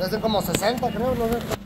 Parecen como 60, creo. Fuck.